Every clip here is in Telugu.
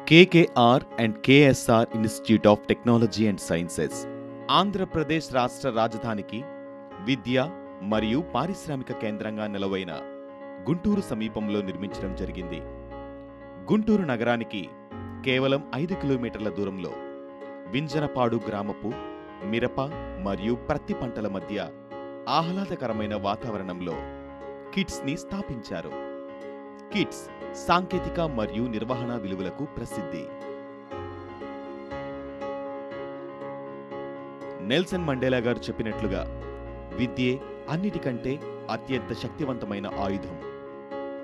KKR and KSR institute of technology and sciences Andhra Pradesh రాష్ట్ర రాజధానికి విద్య మరియు పారిశ్రామిక కేంద్రంగా నిలవైన గుంటూరు సమీపంలో నిర్మించడం జరిగింది. గుంటూరు నగరానికి కేవలం ఐదు కిలోమీటర్ల దూరంలో వింజనపాడు గ్రామపు మిరప మరియు ప్రత్తి పంటల మధ్య ఆహ్లాదకరమైన వాతావరణంలో కిట్స్ని స్థాపించారు. కిట్స్ సాంకేతిక మరియు నిర్వహణ విలువలకు ప్రసిద్ధి. నెల్సన్ మండేలా గారు చెప్పినట్లుగా విద్యే అన్నిటికంటే అత్యంత శక్తివంతమైన ఆయుధం.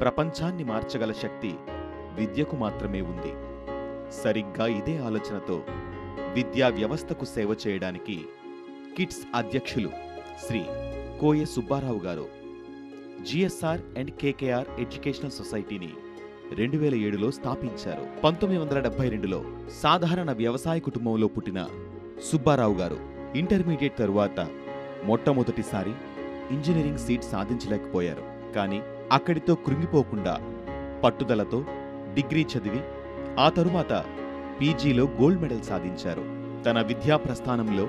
ప్రపంచాన్ని మార్చగల శక్తి విద్యకు మాత్రమే ఉంది. సరిగ్గా ఇదే ఆలోచనతో విద్యా వ్యవస్థకు సేవ చేయడానికి కిట్స్ అధ్యక్షులు శ్రీ కోయ సుబ్బారావు గారు జిఎస్ఆర్ అండ్ కేకేఆర్ ఎడ్యుకేషనల్ సొసైటీని రెండు వేల ఏడులో స్థాపించారు. పంతొమ్మిది వందల డెబ్బై రెండులో సాధారణ వ్యవసాయ కుటుంబంలో పుట్టిన సుబ్బారావు గారు. ఇంటర్మీడియట్ తరువాత మొట్టమొదటిసారి ఇంజనీరింగ్ సీట్ సాధించలేకపోయారు. కానీ అక్కడితో కృంగిపోకుండా పట్టుదలతో డిగ్రీ చదివి ఆ తరువాత పీజీలో గోల్డ్ మెడల్ సాధించారు. తన విద్యా ప్రస్థానంలో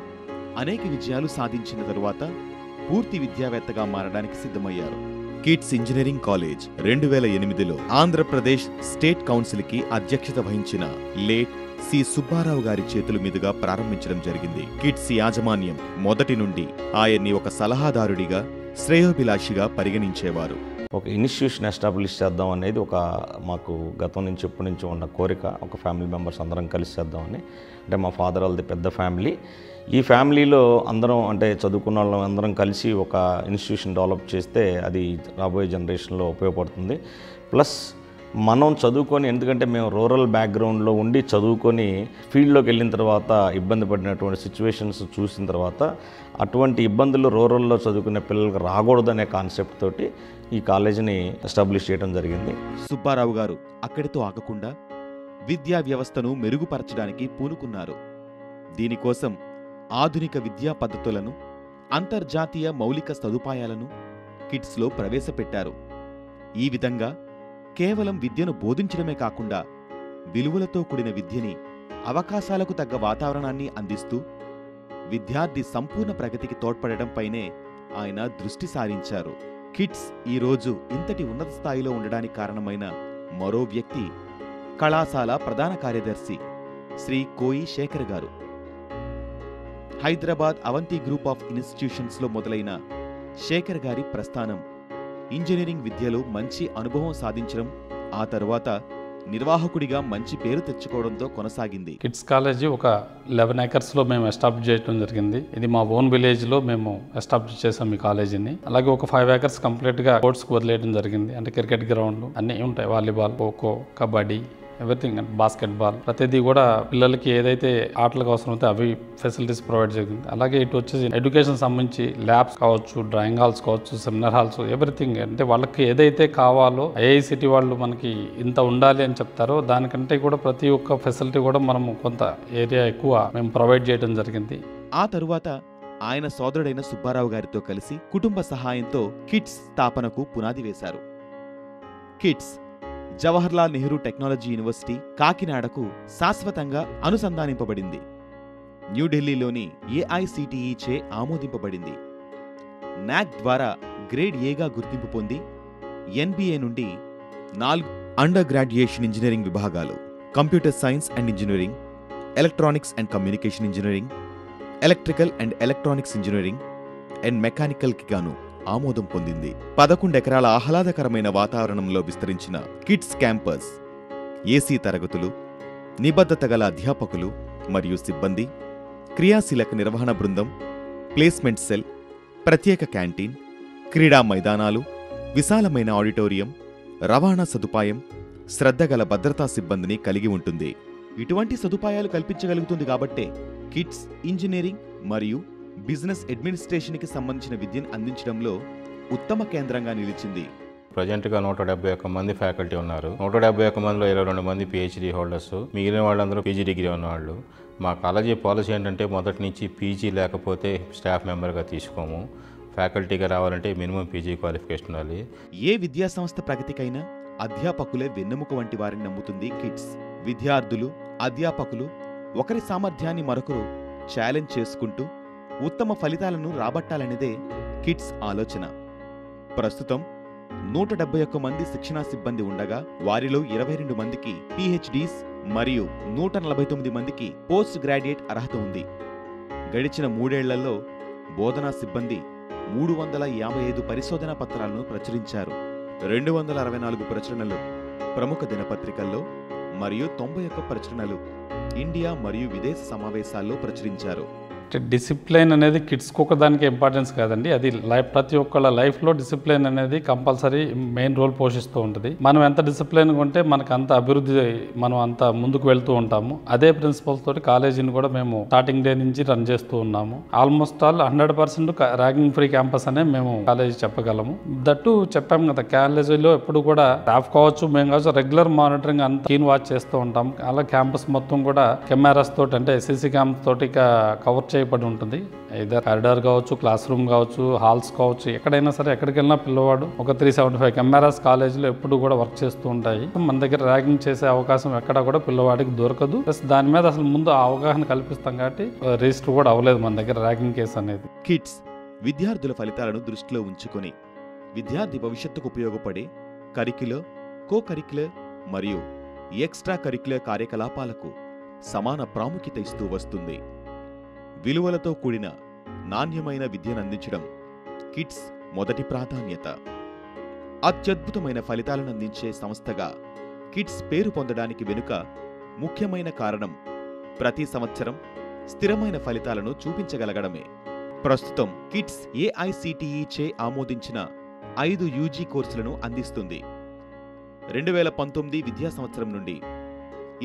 అనేక విజయాలు సాధించిన తరువాత పూర్తి విద్యావేత్తగా మారడానికి సిద్ధమయ్యారు. కిట్స్ ఇంజనీరింగ్ కాలేజ్ రెండు వేల ఎనిమిదిలో ఆంధ్రప్రదేశ్ స్టేట్ కౌన్సిల్కి అధ్యక్షత వహించిన లేట్ సి సుబ్బారావు గారి చేతుల మీదుగా ప్రారంభించడం జరిగింది. కిట్స్ యాజమాన్యం మొదటి నుండి ఆయన్ని ఒక సలహాదారుడిగా శ్రేయోభిలాషిగా పరిగణించేవారు. ఒక ఇన్స్టిట్యూషన్ ఎస్టాబ్లిష్ చేద్దాం అనేది ఒక మాకు గతం నుంచి ఎప్పటి నుంచి ఉన్న కోరిక. ఒక ఫ్యామిలీ మెంబర్స్ అందరం కలిసి చేద్దామని. అంటే మా ఫాదర్ వాళ్ళది పెద్ద ఫ్యామిలీ. ఈ ఫ్యామిలీలో అందరం అంటే చదువుకున్న వాళ్ళం అందరం కలిసి ఒక ఇన్స్టిట్యూషన్ డెవలప్ చేస్తే అది రాబోయే జనరేషన్లో ఉపయోగపడుతుంది. ప్లస్ మనం చదువుకొని ఎందుకంటే మేము రూరల్ బ్యాక్గ్రౌండ్లో ఉండి చదువుకొని ఫీల్డ్లోకి వెళ్ళిన తర్వాత ఇబ్బంది పడినటువంటి సిచ్యువేషన్స్ చూసిన తర్వాత అటువంటి ఇబ్బందులు రూరల్లో చదువుకునే పిల్లలకు రాకూడదనే కాన్సెప్ట్ తోటి ఈ కాలేజీని ఎస్టాబ్లిష్ చేయడం జరిగింది. సుబ్బారావు గారు అక్కడితో ఆగకుండా విద్యా వ్యవస్థను మెరుగుపరచడానికి పూనుకున్నారు. దీనికోసం ఆధునిక విద్యా పద్ధతులను అంతర్జాతీయ మౌలిక సదుపాయాలను కిట్స్లో ప్రవేశపెట్టారు. ఈ విధంగా కేవలం విద్యను బోధించడమే కాకుండా విలువలతో కూడిన విద్యని అవకాశాలకు తగ్గ వాతావరణాన్ని అందిస్తూ విద్యార్థి సంపూర్ణ ప్రగతికి తోడ్పడడంపైనే ఆయన దృష్టి సారించారు. కిడ్స్ ఈరోజు ఇంతటి ఉన్నత స్థాయిలో ఉండడానికి కారణమైన మరో వ్యక్తి కళాశాల ప్రధాన కార్యదర్శి శ్రీ కోయి శేఖర్ గారు. హైదరాబాద్ అవంతి గ్రూప్ ఆఫ్ ఇన్స్టిట్యూషన్స్లో మొదలైన శేఖర్ గారి ప్రస్థానం. ఇంజనీరింగ్ విద్యలో మంచి అనుభవం సాధించడం ఆ తరువాత నిర్వాహకుడిగా మంచి పేరు తెచ్చుకోవడంతో కొనసాగింది. కిడ్స్ కాలేజీ ఒక లెవెన్ ఏకర్స్లో మేము ఎస్టాబ్లిష్ చేయడం జరిగింది. ఇది మా ఓన్ విలేజ్లో మేము ఎస్టాబ్లిష్ చేసాం ఈ కాలేజీని. అలాగే ఒక ఫైవ్ ఏకర్స్ కంప్లీట్గా స్పోర్ట్స్కి వదిలేయడం జరిగింది. అంటే క్రికెట్ గ్రౌండ్లు అన్నీ ఉంటాయి. Volleyball kho kho kabaddi everything and basketball ప్రతిదీ కూడా పిల్లలకి ఏదైతే ఆటలకు అవసరం అవుతాయి అవి ఫెసిలిటీస్ ప్రొవైడ్ జరిగింది అలాగే ఇటు వచ్చేసి ఎడ్యుకేషన్ సంబంధించి ల్యాబ్స్ కావచ్చు డ్రాయింగ్ హాల్స్ కావచ్చు సెమినార్ హాల్స్ ఎవ్రీథింగ్ అంటే వాళ్ళకి ఏదైతే కావాలో ఐఐసిటీ వాళ్ళు మనకి ఇంత ఉండాలి అని చెప్తారో దానికంటే కూడా ప్రతి ఒక్క ఫెసిలిటీ కూడా మనము కొంత ఏరియా ఎక్కువ మేము ప్రొవైడ్ చేయడం జరిగింది. ఆ తరువాత ఆయన సోదరుడైన సుబ్బారావు గారితో కలిసి కుటుంబ సహాయంతో కిట్స్ స్థాపనకు పునాది వేశారు. KITS Jawaharlal Nehru technology university కాకినాడకు శాశ్వతంగా అనుసంధానింపబడింది. న్యూఢిల్లీలోని ఏఐసిటిఈ చే ఆమోదింపబడింది. నాక్ ద్వారా గ్రేడ్ ఏగా గుర్తింపు పొంది ఎన్బిఏ నుండి నాలుగు అండర్ గ్రాడ్యుయేషన్ ఇంజనీరింగ్ విభాగాలు computer science and engineering electronics and communication engineering electrical and electronics engineering and మెకానికల్కి గాను ఆమోదం పొందింది. పదకొండు ఎకరాల ఆహ్లాదకరమైన వాతావరణంలో విస్తరించిన కిడ్స్ క్యాంపస్ ఏసీ తరగతులు నిబద్ధత గల అధ్యాపకులు మరియు సిబ్బంది క్రియాశీలక నిర్వహణ బృందం ప్లేస్మెంట్ సెల్ ప్రత్యేక క్యాంటీన్ క్రీడా మైదానాలు విశాలమైన ఆడిటోరియం రవాణా సదుపాయం శ్రద్ధగల భద్రతా సిబ్బందిని కలిగి ఉంటుంది. ఇటువంటి సదుపాయాలు కల్పించగలుగుతుంది కాబట్టే కిడ్స్ ఇంజనీరింగ్ మరియు బిజినెస్ అడ్మినిస్ట్రేషన్కి సంబంధించిన విద్యను అందించడంలో ఉత్తమ కేంద్రంగా నిలిచింది. ప్రజెంట్గా నూట డెబ్బై ఒక్క మంది ఫ్యాకల్టీ ఉన్నారు. నూట డెబ్బై ఒక్క మందిలో ఇరవై రెండు మంది పిహెచ్డి హోల్డర్స్. మిగిలిన వాళ్ళందరూ పీజీ డిగ్రీ ఉన్నవాళ్ళు. మా కాలేజీ పాలసీ ఏంటంటే మొదటి నుంచి పీజీ లేకపోతే స్టాఫ్ మెంబర్గా తీసుకోము. ఫ్యాకల్టీగా రావాలంటే మినిమం పీజీ క్వాలిఫికేషన్ ఉండాలి. ఏ విద్యా సంస్థ ప్రగతికైనా అధ్యాపకులే వెన్నెముక వంటి వారిని నమ్ముతుంది కిడ్స్. విద్యార్థులు అధ్యాపకులు ఒకరి సామర్థ్యాన్ని మరొకరు ఛాలెంజ్ చేసుకుంటూ ఉత్తమ ఫలితాలను రాబట్టాలనేదే కిట్స్ ఆలోచన. ప్రస్తుతం నూట డెబ్బై ఒక్క మంది శిక్షణా సిబ్బంది ఉండగా వారిలో ఇరవై రెండు మందికి పిహెచ్డీస్ మరియు నూట నలభై తొమ్మిది మందికి పోస్ట్ గ్రాడ్యుయేట్ అర్హత ఉంది. గడిచిన మూడేళ్ళలో బోధనా సిబ్బంది మూడు వందల యాభై ఐదు పరిశోధనా పత్రాలను ప్రచురించారు. రెండు వందల అరవై నాలుగు ప్రచురణలు ప్రముఖ దినపత్రికల్లో మరియు తొంభై ఒక్క ప్రచురణలు ఇండియా మరియు విదేశ సమావేశాల్లో ప్రచురించారు. అంటే డిసిప్లైన్ అనేది కిడ్స్కి ఒక దానికి ఇంపార్టెన్స్ కాదండి. అది లైఫ్ ప్రతి ఒక్కళ్ళ లైఫ్లో డిసిప్లైన్ అనేది కంపల్సరీ మెయిన్ రోల్ పోషిస్తూ ఉంటుంది. మనం ఎంత డిసిప్లైన్గా ఉంటే మనకు అంత అభివృద్ధి మనం అంత ముందుకు వెళ్తూ ఉంటాము. అదే ప్రిన్సిపల్స్ తోటి కాలేజీని కూడా మేము స్టార్టింగ్ డే నుంచి రన్ చేస్తూ ఉన్నాము. Almost all hundred percent ragging free campus అనే మేము కాలేజీ చెప్పగలము. దట్టు చెప్పాము కదా కాలేజీలో ఎప్పుడు కూడా స్టాఫ్ కావచ్చు మేము కావచ్చు రెగ్యులర్ మానిటరింగ్ అంత కీన్ వాచ్ చేస్తూ ఉంటాం. అలా క్యాంపస్ మొత్తం కూడా కెమెరాస్ తోటి అంటే సిసి క్యాంప్ తోటి కవర్ చేయబడి ఉంటుంది. ఇదర్ కారిడార్ కావచ్చు క్లాస్ రూమ్ కావచ్చు హాల్స్ కావచ్చు ఎక్కడైనా సరే ఎక్కడికి వెళ్ళినా పిల్లవాడు ఒక త్రీ సెవెంటీ ఫైవ్ కెమెరాస్ కాలేజీలో ఎప్పుడు కూడా వర్క్ చేస్తూ ఉంటాయి. మన దగ్గర ర్యాగింగ్ చేసే అవకాశం ఎక్కడ కూడా పిల్లవాడికి దొరకదు. ప్లస్ దాని మీద అసలు ముందు అవగాహన కల్పిస్తాం కాబట్టి రిజిస్టర్ కూడా అవ్వలేదు మన దగ్గర ర్యాగింగ్ కేసు అనేది. కిడ్స్ విద్యార్థుల ఫలితాలను దృష్టిలో ఉంచుకొని విద్యార్థి భవిష్యత్తుకు ఉపయోగపడే కరిక్యులర్ కో కరిక్యులర్ మరియు ఎక్స్ట్రా కరిక్యులర్ కార్యకలాపాలకు సమాన ప్రాముఖ్యత ఇస్తూ వస్తుంది. విలువలతో కూడిన నాణ్యమైన విద్యను అందించడం కిడ్స్ మొదటి ప్రాధాన్యత. అత్యద్భుతమైన ఫలితాలను అందించే సంస్థగా కిడ్స్ పేరు పొందడానికి వెనుక ముఖ్యమైన కారణం ప్రతి సంవత్సరం స్థిరమైన ఫలితాలను చూపించగలగడమే. ప్రస్తుతం కిడ్స్ ఏఐసిటిఈ చే ఆమోదించిన ఐదు యూజీ కోర్సులను అందిస్తుంది. రెండు వేల పంతొమ్మిది విద్యా సంవత్సరం నుండి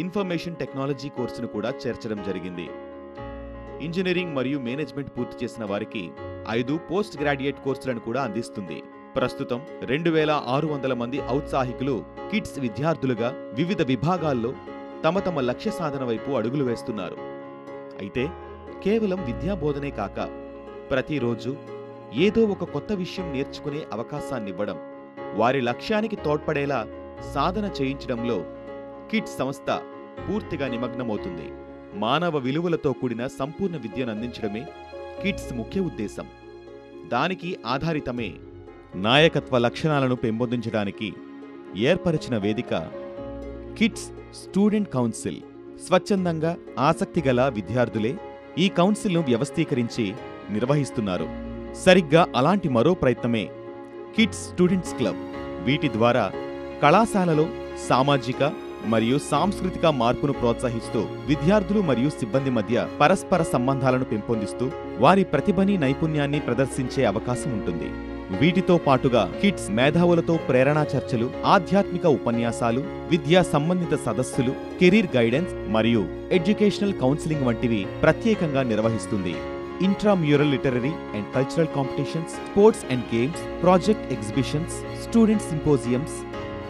ఇన్ఫర్మేషన్ టెక్నాలజీ కోర్సును కూడా చేర్చడం జరిగింది. ఇంజనీరింగ్ మరియు మేనేజ్మెంట్ పూర్తి చేసిన వారికి ఐదు పోస్ట్ గ్రాడ్యుయేట్ కోర్సులను కూడా అందిస్తుంది. ప్రస్తుతం రెండు వేల ఆరు వందల మంది ఔత్సాహికులు కిడ్స్ విద్యార్థులుగా వివిధ విభాగాల్లో తమ తమ లక్ష్య సాధన వైపు అడుగులు వేస్తున్నారు. అయితే కేవలం విద్యాబోధనే కాక ప్రతిరోజు ఏదో ఒక కొత్త విషయం నేర్చుకునే అవకాశాన్నివ్వడం వారి లక్ష్యానికి తోడ్పడేలా సాధన చేయించడంలో కిట్ సంస్థ పూర్తిగా నిమగ్నమవుతుంది. మానవ విలువలతో కూడిన సంపూర్ణ విద్యను అందించడమే కిడ్స్ ముఖ్య ఉద్దేశం. దానికి ఆధారితమే నాయకత్వ లక్షణాలను పెంపొందించడానికి ఏర్పరిచిన వేదిక కిడ్స్ స్టూడెంట్ కౌన్సిల్. స్వచ్ఛందంగా ఆసక్తిగల విద్యార్థులే ఈ కౌన్సిల్ను వ్యవస్థీకరించి నిర్వహిస్తున్నారు. సరిగ్గా అలాంటి మరో ప్రయత్నమే కిడ్స్ స్టూడెంట్స్ క్లబ్. వీటి ద్వారా కళాశాలలో సామాజిక మరియు సాంస్కృతిక మార్పును ప్రోత్సహిస్తూ విద్యార్థులు మరియు సిబ్బంది మధ్య పరస్పర సంబంధాలను పెంపొందిస్తూ వారి ప్రతిభని నైపుణ్యాన్ని ప్రదర్శించే అవకాశం ఉంటుంది. వీటితో పాటుగా కిడ్స్ మేధావులతో ప్రేరణా చర్చలు ఆధ్యాత్మిక ఉపన్యాసాలు విద్యా సంబంధిత సదస్సులు కెరీర్ గైడెన్స్ మరియు ఎడ్యుకేషనల్ కౌన్సిలింగ్ వంటివి ప్రత్యేకంగా నిర్వహిస్తుంది. Intramural literary and cultural competitions sports and games project exhibitions student symposiums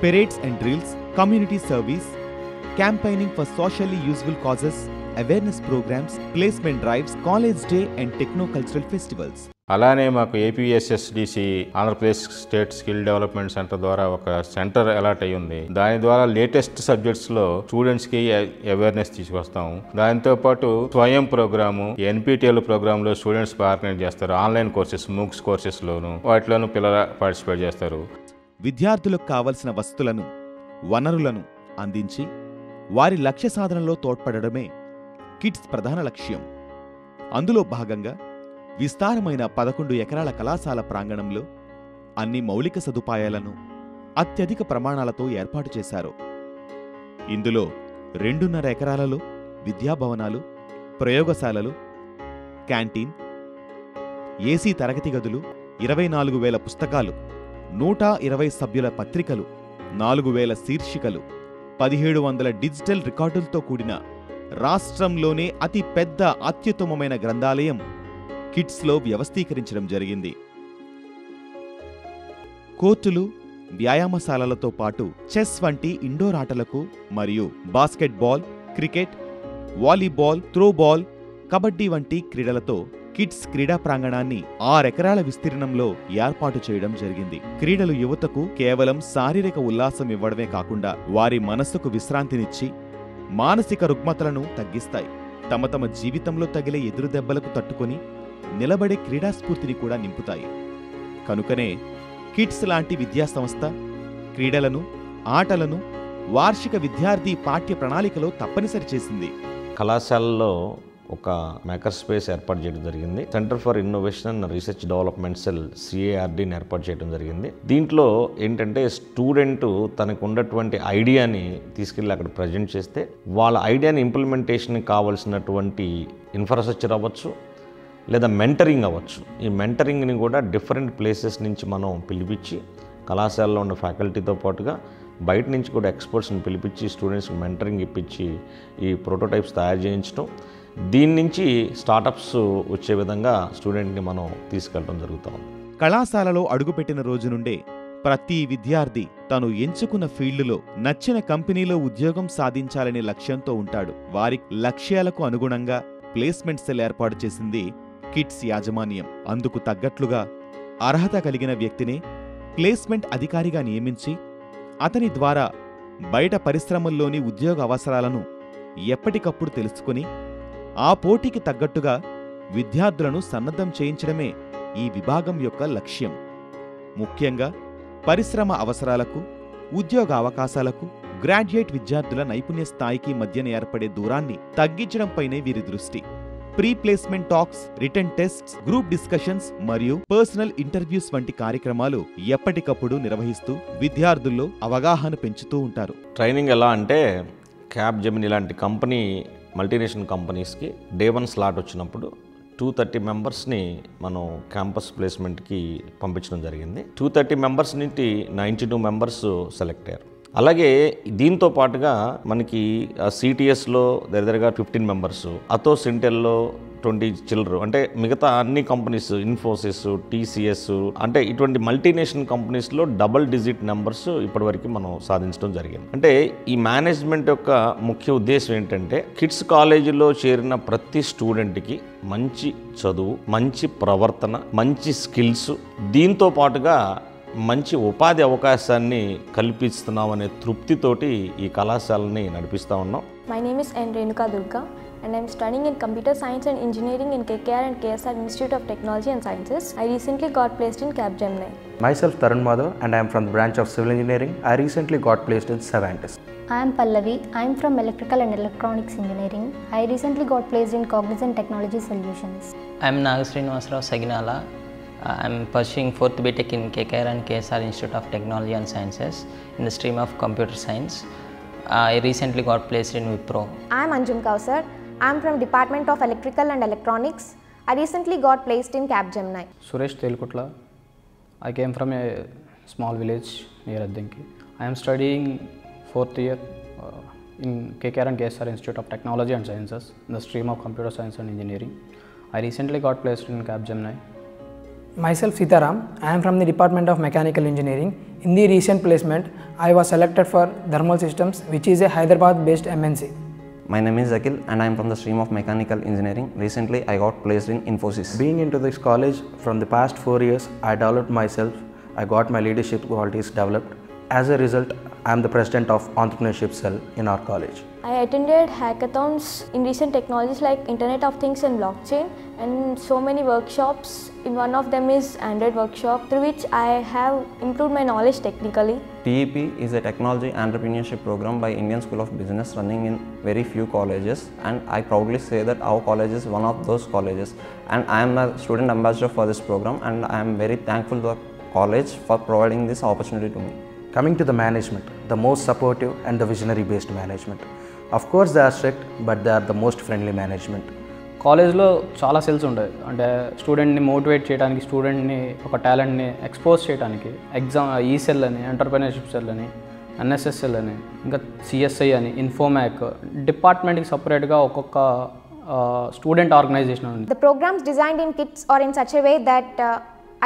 parades and drills community service campaigning for socially useful causes awareness programmes placement drives college day and techno cultural festivals అలానే మాకు APSSDC Andhra Pradesh state skill development centre ద్వారా ఒక సెంటర్ అలాట్ అయి ఉంది దాని ద్వారా లేటెస్ట్ సబ్జెక్ట్స్లో స్టూడెంట్స్కి అవేర్నెస్ తీసుకొస్తాం. దాంతో పాటు స్వయం ప్రోగ్రాము ఎన్పిటిఎల్ ప్రోగ్రాంలో స్టూడెంట్స్ ఆర్గనైజ్ చేస్తారు. ఆన్లైన్ కోర్సెస్ మూక్స్ కోర్సెస్లోను వాటిలోనూ పిల్లలు పార్టిసిపేట్ చేస్తారు. విద్యార్థులకు కావలసిన వసతులను వనరులను అందించి వారి లక్ష్య సాధనలో తోడ్పడడమే కిట్స్ ప్రధాన లక్ష్యం. అందులో భాగంగా విస్తారమైన పదకొండు ఎకరాల కళాశాల ప్రాంగణంలో అన్ని మౌలిక సదుపాయాలను అత్యధిక ప్రమాణాలతో ఏర్పాటు చేశారు. ఇందులో రెండున్నర ఎకరాలలో విద్యాభవనాలు ప్రయోగశాలలు క్యాంటీన్ ఏసీ తరగతి గదులు ఇరవై నాలుగు వేల పుస్తకాలు నూట ఇరవై సభ్యుల పత్రికలు నాలుగు వేల శీర్షికలు పదిహేడు వందల డిజిటల్ రికార్డులతో కూడిన రాష్ట్రంలోనే అతి పెద్ద అత్యుత్తమమైన గ్రంథాలయం కిట్స్లో వ్యవస్థీకరించడం జరిగింది. కోర్టులు వ్యాయామశాలలతో పాటు చెస్ వంటి ఇండోర్ ఆటలకు మరియు basketball cricket volleyball throwball kabaddi వంటి క్రీడలతో కిడ్స్ క్రీడా ప్రాంగణాన్ని ఆరెకరాల విస్తీర్ణంలో ఏర్పాటు చేయడం జరిగింది. క్రీడలు యువతకు కేవలం శారీరక ఉల్లాసం ఇవ్వడమే కాకుండా వారి మనస్సుకు విశ్రాంతినిచ్చి మానసిక రుగ్మతలను తగ్గిస్తాయి. తమ తమ జీవితంలో తగిలే ఎదురు దెబ్బలకు తట్టుకొని నిలబడే క్రీడాస్ఫూర్తిని కూడా నింపుతాయి. కనుకనే కిడ్స్ లాంటి విద్యాసంస్థ క్రీడలను ఆటలను వార్షిక విద్యార్థి పాఠ్య ప్రణాళికలో తప్పనిసరి చేసింది. కళాశాలలో ఒక మేకర్ స్పేస్ ఏర్పాటు చేయడం జరిగింది. Centre for innovation and research development cell సిఏఆర్డీని ఏర్పాటు చేయడం జరిగింది. దీంట్లో ఏంటంటే స్టూడెంట్ తనకు ఉన్నటువంటి ఐడియాని తీసుకెళ్ళి అక్కడ ప్రజెంట్ చేస్తే వాళ్ళ ఐడియాని ఇంప్లిమెంటేషన్కి కావాల్సినటువంటి ఇన్ఫ్రాస్ట్రక్చర్ అవ్వచ్చు లేదా మెంటరింగ్ అవ్వచ్చు. ఈ మెంటరింగ్ని కూడా డిఫరెంట్ ప్లేసెస్ నుంచి మనం పిలిపించి కళాశాలలో ఉన్న ఫ్యాకల్టీతో పాటుగా బయట నుంచి కూడా ఎక్స్పర్ట్స్ని పిలిపించి స్టూడెంట్స్కి మెంటరింగ్ ఇప్పించి ఈ ప్రోటోటైప్స్ తయారు చేయించడం దీని నుంచి స్టార్టప్స్ వచ్చే విధంగా స్టూడెంట్ని మనం తీసుకెళ్ళడం జరుగుతూ ఉంది. కళాశాలలో అడుగుపెట్టిన రోజు నుండే ప్రతి విద్యార్థి తను ఎంచుకున్న ఫీల్డ్లో నచ్చిన కంపెనీలో ఉద్యోగం సాధించాలనే లక్ష్యంతో ఉంటాడు. వారి లక్ష్యాలకు అనుగుణంగా ప్లేస్మెంట్ సెల్ ఏర్పాటు చేసింది కిట్స్ యాజమాన్యం. అందుకు తగ్గట్లుగా అర్హత కలిగిన వ్యక్తినే ప్లేస్మెంట్ అధికారిగా నియమించి అతని ద్వారా బయట పరిశ్రమల్లోని ఉద్యోగ అవసరాలను ఎప్పటికప్పుడు తెలుసుకుని ఆ పోటీకి తగ్గట్టుగా విద్యార్థులను సన్నద్ధం చేయించడమే ఈ విభాగం యొక్క లక్ష్యం. ముఖ్యంగా పరిశ్రమ అవసరాలకు ఉద్యోగ అవకాశాలకు గ్రాడ్యుయేట్ విద్యార్థుల నైపుణ్య స్థాయికి మధ్యన ఏర్పడే దూరాన్ని తగ్గించడంపైనే వీరి దృష్టి. Pre placement talks return tests group discussions మరియు పర్సనల్ ఇంటర్వ్యూస్ వంటి కార్యక్రమాలు ఎప్పటికప్పుడు నిర్వహిస్తూ విద్యార్థుల్లో అవగాహన పెంచుతూ ఉంటారు. ట్రైనింగ్ ఎలా అంటే క్యాబ్ జెమిని లాంటి కంపెనీ మల్టీనేషనల్ కంపెనీస్కి డే వన్ స్లాట్ వచ్చినప్పుడు టూ థర్టీ మెంబర్స్ని మనం క్యాంపస్ ప్లేస్మెంట్కి పంపించడం జరిగింది. టూ థర్టీ మెంబర్స్ నుండి నైంటీ టూ మెంబర్స్ సెలెక్ట్ అయ్యారు. అలాగే దీంతో పాటుగా మనకి సిటిఎస్లో దగ్గరగా ఫిఫ్టీన్ మెంబర్స్ అతో సింటెల్లో ట్వంటీ చిల్లరు. అంటే మిగతా అన్ని కంపెనీస్ ఇన్ఫోసిస్ టీసీఎస్ అంటే ఇటువంటి మల్టీనేషనల్ కంపెనీస్లో డబల్ డిజిట్ నెంబర్స్ ఇప్పటివరకు మనం సాధించడం జరిగింది. అంటే ఈ మేనేజ్మెంట్ యొక్క ముఖ్య ఉద్దేశం ఏంటంటే కిడ్స్ కాలేజీలో చేరిన ప్రతి స్టూడెంట్కి మంచి చదువు మంచి ప్రవర్తన మంచి స్కిల్స్ దీంతో పాటుగా మంచి ఉపాధి అవకాశాన్ని కల్పిస్తున్నామనే తృప్తితోటి ఈ కళాశాలని నడిపిస్తూ ఉన్నాం. My name is N Renuka Durga and I am studying in Computer Science and Engineering in KKR and KSR Institute of Technology and Sciences. I recently got placed in Capgemini. Myself Tarun Madhav and I am from the branch of Civil Engineering. I recently got placed in Savantis. I am Pallavi. I am from Electrical and Electronics Engineering. I recently got placed in Cognizant Technology Solutions. I'm Naga Srinivasrao Saginala. Uh, I'm pursuing 4th BTech in KKR and KSR Institute of Technology and Sciences in the stream of Computer Science. I recently got placed in Wipro. I am Anjum Kausar. I am from Department of Electrical and Electronics. I recently got placed in Capgemini. Suresh Telkutla. I came from a small village near Adinki. I am studying fourth year uh, in KKR and KSR Institute of Technology and Sciences in the stream of Computer Science and Engineering. I recently got placed in Capgemini. Myself Sitaram, I am from the Department of Mechanical Engineering. In the recent placement, I was selected for Thermal Systems, which is a Hyderabad based MNC. My name is Akhil and I am from the stream of Mechanical Engineering. Recently, I got placed in Infosys. Being into this college from the past four years, I developed myself. I got my leadership qualities developed. As a result, I am the president of entrepreneurship cell in our college. I attended hackathons in recent technologies like Internet of Things and blockchain and so many workshops. In one of them is Android workshop through which I have improved my knowledge technically. TEP is a technology entrepreneurship program by Indian School of Business running in very few colleges and I proudly say that our college is one of those colleges and I am a student ambassador for this program and I am very thankful to the college for providing this opportunity to me. Coming to the management, the most supportive and the visionary based management. Of course, they are strict, but they are the most friendly management. కాలేజ్లో చాలా సెల్స్ ఉంటాయి అంటే స్టూడెంట్ని మోటివేట్ చేయడానికి స్టూడెంట్ని ఒక టాలెంట్ని ఎక్స్పోజ్ చేయడానికి ఎగ్జామ్ ఈ సెల్ అని ఎంటర్ప్రినర్షిప్ సెల్ అని ఎన్ఎస్ఎస్ఎల్ అని ఇంకా సిఎస్ఐ అని ఇన్ఫోమ్యాక్ డిపార్ట్మెంట్కి సపరేట్గా ఒక్కొక్క స్టూడెంట్ ఆర్గనైజేషన్ ఉంది The programs designed in kits are in such a way that uh,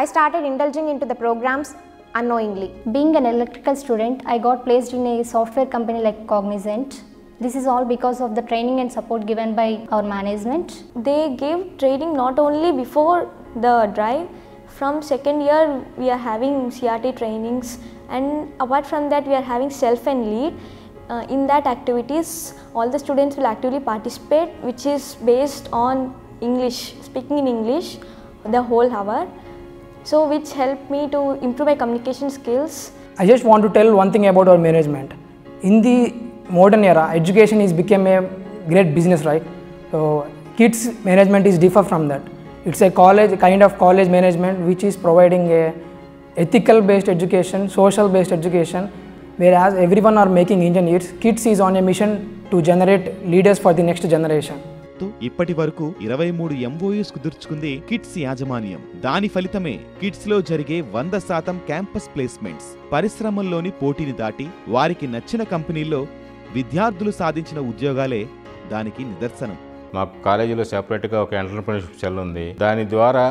I started indulging into the programs unknowingly. Being an electrical student, I got placed in a software company like Cognizant. This is all because of the training and support given by our management. They gave training not only before the drive, from second year we are having CRT trainings and apart from that we are having self and lead. Uh, in that activities, all the students will actively participate, which is based on English, speaking in English the whole hour. So, which helped me to improve my communication skills. I just want to tell one thing about our management. In the modern era, education is become a great business, right? So kids management is differ from that. It's a college kind of college management which is providing a ethical based education, social based education, whereas everyone are making engineers. Kids is on a mission to generate leaders for the next generation. తో ఇప్పటి వరకు ఇరవై మూడు ఎంఓయూస్ కుదుర్చుకుంది కిడ్స్ యాజమాన్యం. దాని ఫలితమే కిట్స్లో జరిగే వంద శాతం క్యాంపస్ ప్లేస్మెంట్స్. పరిశ్రమల్లోని పోటీని దాటి వారికి నచ్చిన కంపెనీల్లో విద్యార్థులు సాధించిన ఉద్యోగాలే దానికి నిదర్శనం. మాకు కాలేజీలో సెపరేట్గా ఒక ఎంటర్ప్రినర్షిప్ సెల్ ఉంది. దాని ద్వారా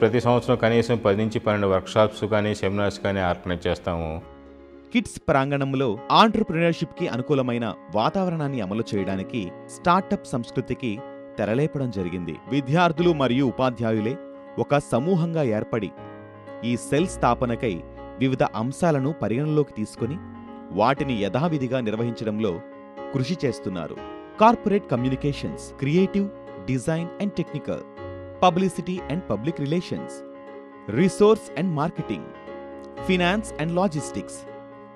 ప్రతి సంవత్సరం కనీసం పది నుంచి పన్నెండు వర్క్షాప్స్ కానీ సెమినార్స్ కానీ ఆర్గనైజ్ చేస్తాము. కిడ్స్ ప్రాంగణంలో ఆంటర్ప్రినర్షిప్కి అనుకూలమైన వాతావరణాన్ని అమలు చేయడానికి స్టార్టప్ సంస్కృతికి తెరలేపడం జరిగింది. విద్యార్థులు మరియు ఉపాధ్యాయులే ఒక సమూహంగా ఏర్పడి ఈ సెల్ స్థాపనకై వివిధ అంశాలను పరిగణలోకి తీసుకొని వాటిని యథావిధిగా నిర్వహించడంలో కృషి చేస్తున్నారు. Corporate communications creative design and technical publicity and public relations resource and marketing finance and logistics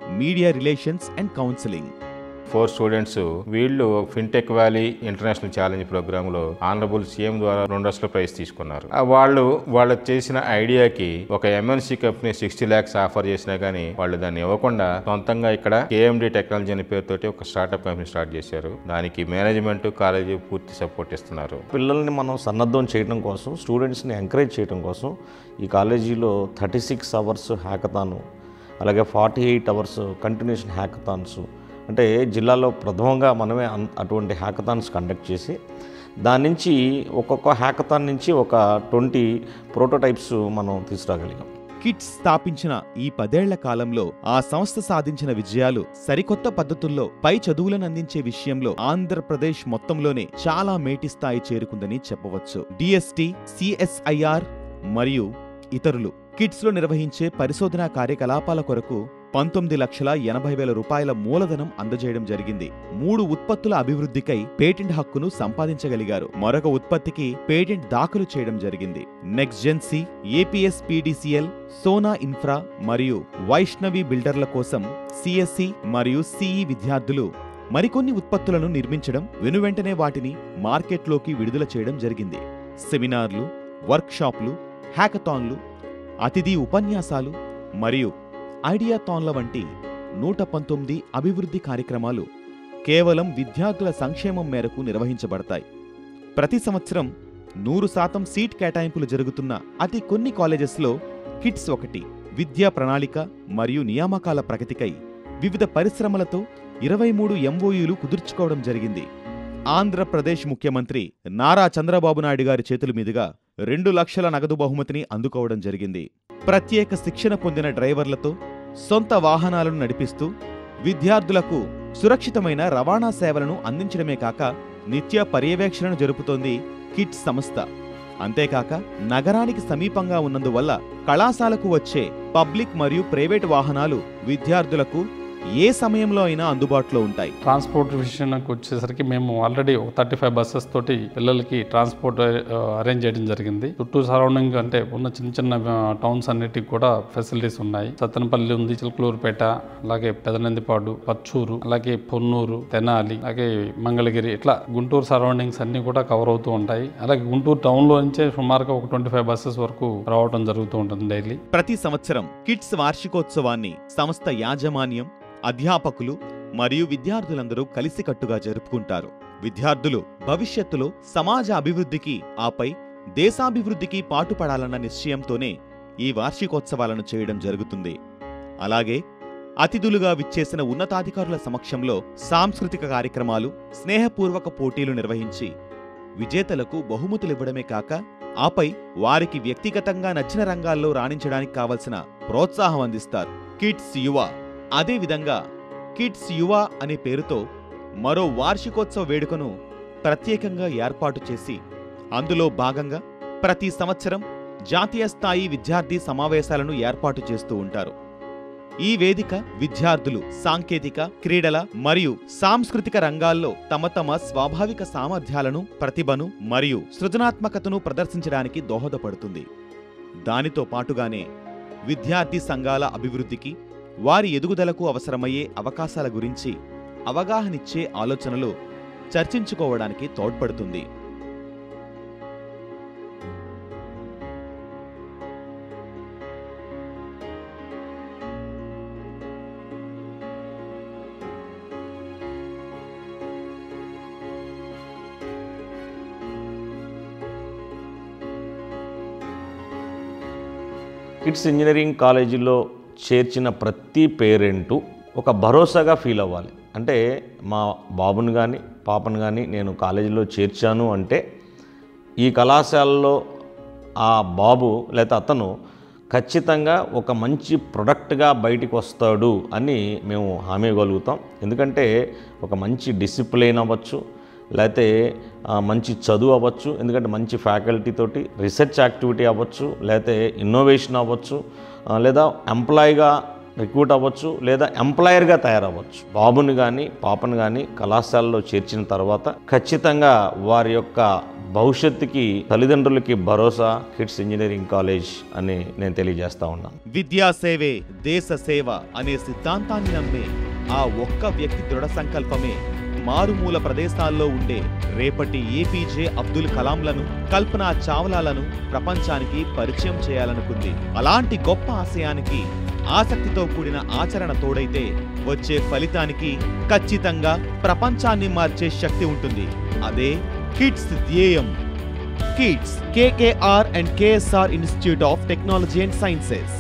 media relations and counselling. Four students వీళ్ళు ఫిన్టెక్ వ్యాలీ ఇంటర్నేషనల్ ఛాలెంజ్ ప్రోగ్రామ్లో ఆనరబుల్ సీఎం ద్వారా రెండు లక్షల ప్రైజ్ తీసుకున్నారు. వాళ్ళు వాళ్ళు చేసిన ఐడియాకి ఒక MNC company sixty lakhs offer చేసినా కానీ వాళ్ళు దాన్ని ఇవ్వకుండా సొంతంగా ఇక్కడ కేఎండి టెక్నాలజీ అనే పేరుతోటి ఒక స్టార్ట్అప్ కంపెనీ స్టార్ట్ చేశారు. దానికి మేనేజ్మెంట్ కాలేజీ పూర్తి సపోర్ట్ ఇస్తున్నారు. పిల్లల్ని మనం సన్నద్ధం చేయడం కోసం స్టూడెంట్స్ని ఎంకరేజ్ చేయడం కోసం ఈ కాలేజీలో థర్టీ సిక్స్ అవర్స్ హ్యాకథాను అలాగే forty eight hours continuation hackathons. అంటే జిల్లాలో ప్రథమంగా మనమే అన్- అటువంటి హ్యాకథాన్స్ కండక్ట్ చేసి దాని నుంచి ఒక్కొక్క హ్యాకథాన్ నుంచి ఒక ట్వంటీ ప్రోటోటైప్స్ మనం తీసుకురాగలిగాం. కిట్స్ స్థాపించిన ఈ పదేళ్ళ కాలంలో ఆ సంస్థ సాధించిన విజయాలు సరికొత్త పద్ధతుల్లో పై చదువులను అందించే విషయంలో ఆంధ్రప్రదేశ్ మొత్తంలోనే చాలా మేటి స్థాయి చేరుకుందని చెప్పవచ్చు. డిఎస్టి సిఎస్ఐఆర్ మరియు ఇతరులు. కిట్స్లో నిర్వహించే పరిశోధనా కార్యకలాపాల కొరకు పంతొమ్మిది లక్షల ఎనభై వేల రూపాయల మూలధనం అందజేయడం జరిగింది. మూడు ఉత్పత్తుల అభివృద్ధికై పేటెంట్ హక్కును సంపాదించగలిగారు. మరొక ఉత్పత్తికి పేటెంట్ దాఖలు చేయడం జరిగింది. నెక్స్ట్ జెన్సీ ఏపీఎస్ పీడీసీఎల్ సోనా ఇన్ఫ్రా మరియు వైష్ణవి బిల్డర్ల కోసం సిఎస్సి మరియు సిఈ విద్యార్థులు మరికొన్ని ఉత్పత్తులను నిర్మించడం వెనువెంటనే వాటిని మార్కెట్లోకి విడుదల చేయడం జరిగింది. సెమినార్లు వర్క్షాప్లు హ్యాకథాన్లు అతిథి ఉపన్యాసాలు మరియు ఐడియాథాన్ల వంటి నూట పంతొమ్మిది అభివృద్ధి కార్యక్రమాలు కేవలం విద్యార్థుల సంక్షేమం మేరకు నిర్వహించబడతాయి. ప్రతి సంవత్సరం నూరు శాతం సీట్ కేటాయింపులు జరుగుతున్న అతి కొన్ని కాలేజెస్లో కిట్స్ ఒకటి విద్యా ప్రణాళిక మరియు నియామకాల ప్రగతికై వివిధ పరిశ్రమలతో ఇరవై మూడు ఎంఓయూలు కుదుర్చుకోవడం జరిగింది. ఆంధ్రప్రదేశ్ ముఖ్యమంత్రి నారా చంద్రబాబు నాయుడు గారి చేతుల మీదుగా రెండు లక్షల నగదు బహుమతిని అందుకోవడం జరిగింది. ప్రత్యేక శిక్షణ పొందిన డ్రైవర్లతో సొంత వాహనాలను నడిపిస్తూ విద్యార్థులకు సురక్షితమైన రవాణా సేవలను అందించడమే కాక నిత్య పర్యవేక్షణను జరుపుతోంది కిట్ సంస్థ. అంతేకాక నగరానికి సమీపంగా ఉన్నందువల్ల కళాశాలకు వచ్చే పబ్లిక్ మరియు ప్రైవేట్ వాహనాలు విద్యార్థులకు ఏ సమయంలో అయినా అందుబాటులో ఉంటాయి. ట్రాన్స్పోర్ట్ విషయానికి వచ్చేసరికి మేము ఆల్రెడీ ఒక థర్టీ ఫైవ్ బస్సెస్ తోటి పిల్లలకి ట్రాన్స్పోర్ట్ అరేంజ్ చేయడం జరిగింది. చుట్టూ సరౌండింగ్ అంటే ఉన్న చిన్న చిన్న టౌన్స్ అన్నిటికి కూడా ఫెసిలిటీస్ ఉన్నాయి. సత్తెనపల్లి ఉంది చిలకలూరుపేట అలాగే పెదనందిపాడు పచ్చూరు అలాగే పొన్నూరు తెనాలి అలాగే మంగళగిరి ఇట్లా గుంటూరు సరౌండింగ్స్ అన్ని కూడా కవర్ అవుతూ ఉంటాయి. అలాగే గుంటూరు టౌన్లో నుంచే సుమారుగా ఒక ట్వంటీ ఫైవ్ బస్సెస్ వరకు రావడం జరుగుతూ ఉంటుంది డైలీ. ప్రతి సంవత్సరం కిడ్స్ వార్షికోత్సవాన్ని సంస్థ యాజమాన్యం అధ్యాపకులు మరియు విద్యార్థులందరూ కలిసికట్టుగా జరుపుకుంటారు. విద్యార్థులు భవిష్యత్తులో సమాజ అభివృద్ధికి ఆపై దేశాభివృద్ధికి పాటుపడాలన్న నిశ్చయంతోనే ఈ వార్షికోత్సవాలను చేయడం జరుగుతుంది. అలాగే అతిథులుగా విచ్చేసిన ఉన్నతాధికారుల సమక్షంలో సాంస్కృతిక కార్యక్రమాలు స్నేహపూర్వక పోటీలు నిర్వహించి విజేతలకు బహుమతులివ్వడమే కాక ఆపై వారికి వ్యక్తిగతంగా నచ్చిన రంగాల్లో రాణించడానికి కావలసిన ప్రోత్సాహం అందిస్తారు. కిడ్స్ యువ అదేవిధంగా కిడ్స్ యువ అనే పేరుతో మరో వార్షికోత్సవ వేడుకను ప్రత్యేకంగా ఏర్పాటు చేసి అందులో భాగంగా ప్రతి సంవత్సరం జాతీయ స్థాయి విద్యార్థి సమావేశాలను ఏర్పాటు చేస్తూ ఉంటారు. ఈ వేదిక విద్యార్థులు సాంకేతిక క్రీడల మరియు సాంస్కృతిక రంగాల్లో తమ తమ స్వాభావిక సామర్థ్యాలను ప్రతిభను మరియు సృజనాత్మకతను ప్రదర్శించడానికి దోహదపడుతుంది. దానితో పాటుగానే విద్యార్థి సంఘాల అభివృద్ధికి వారి ఎదుగుదలకు అవసరమయ్యే అవకాశాల గురించి అవగాహనిచ్చే ఆలోచనలు చర్చించుకోవడానికి తోడ్పడుతుంది. కిడ్స్ ఇంజనీరింగ్ కాలేజీలో చేర్చిన ప్రతి పేరెంటు ఒక భరోసాగా ఫీల్ అవ్వాలి. అంటే మా బాబుని కానీ పాపను కానీ నేను కాలేజీలో చేర్చాను అంటే ఈ కళాశాలలో ఆ బాబు లేదా అతను ఖచ్చితంగా ఒక మంచి ప్రొడక్ట్గా బయటికి వస్తాడు అని మేము హామీ ఇవ్వగలుగుతాం. ఎందుకంటే ఒక మంచి డిసిప్లిన్ అవ్వచ్చు లేకపోతే మంచి చదువు అవ్వచ్చు ఎందుకంటే మంచి ఫ్యాకల్టీ తోటి రీసెర్చ్ యాక్టివిటీ అవ్వచ్చు లేకపోతే ఇన్నోవేషన్ అవ్వచ్చు లేదా ఎంప్లాయీగా రిక్రూట్ అవ్వచ్చు లేదా ఎంప్లాయర్గా తయారవ్వచ్చు. బాబుని కానీ పాపను కానీ కళాశాలలో చేర్చిన తర్వాత ఖచ్చితంగా వారి యొక్క భవిష్యత్తుకి తల్లిదండ్రులకి భరోసా కిడ్స్ ఇంజనీరింగ్ కాలేజ్ అని నేను తెలియజేస్తా ఉన్నాను విద్యా సేవే దేశ సేవ అనే సిద్ధాంతాన్ని నమ్మే ఆ ఒక్క వ్యక్తి దృఢ సంకల్పమే మారుమూల ప్రదేశాల్లో ఉండే రేపటి ఏపీజే అబ్దుల్ కలాంలను కల్పనా చావ్లాలను ప్రపంచానికి పరిచయం చేయాలనుకుంది. అలాంటి గొప్ప ఆశయానికి ఆసక్తితో కూడిన ఆచరణ తోడైతే వచ్చే ఫలితానికి ఖచ్చితంగా ప్రపంచాన్ని మార్చే శక్తి ఉంటుంది. అదే కిడ్స్ ధ్యేయం. KITS KKR and KSR institute of technology and sciences.